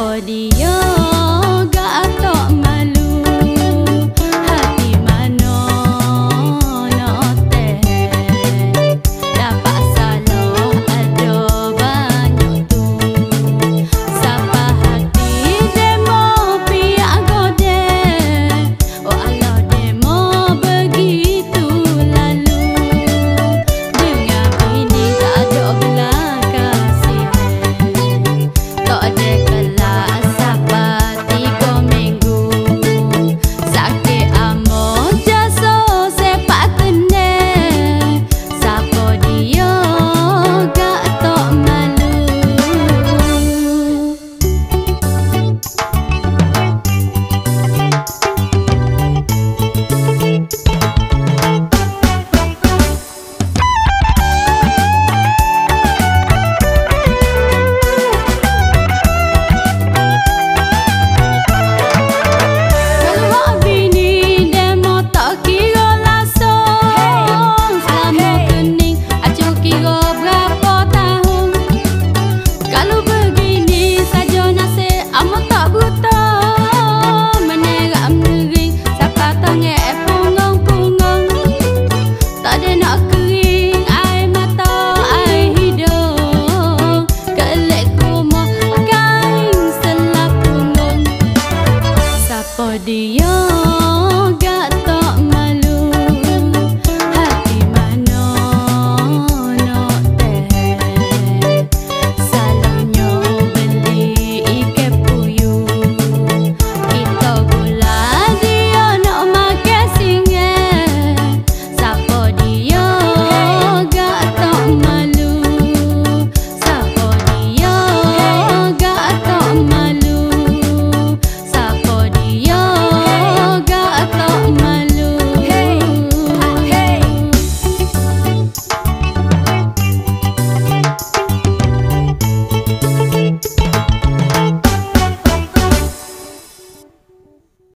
Audio